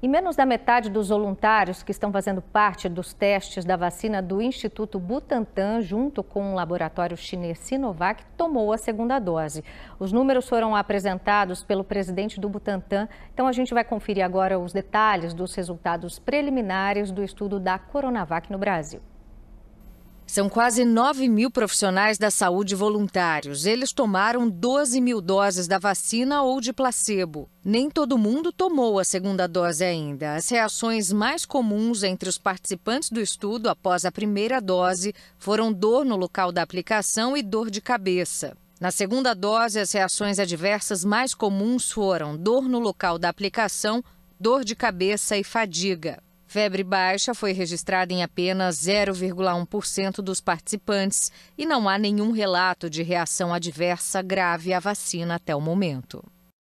E menos da metade dos voluntários que estão fazendo parte dos testes da vacina do Instituto Butantan, junto com o laboratório chinês Sinovac, tomou a segunda dose. Os números foram apresentados pelo presidente do Butantan. Então a gente vai conferir agora os detalhes dos resultados preliminares do estudo da Coronavac no Brasil. São quase 9 mil profissionais da saúde voluntários. Eles tomaram 12 mil doses da vacina ou de placebo. Nem todo mundo tomou a segunda dose ainda. As reações mais comuns entre os participantes do estudo após a primeira dose foram dor no local da aplicação e dor de cabeça. Na segunda dose, as reações adversas mais comuns foram dor no local da aplicação, dor de cabeça e fadiga. Febre baixa foi registrada em apenas 0,1% dos participantes e não há nenhum relato de reação adversa grave à vacina até o momento.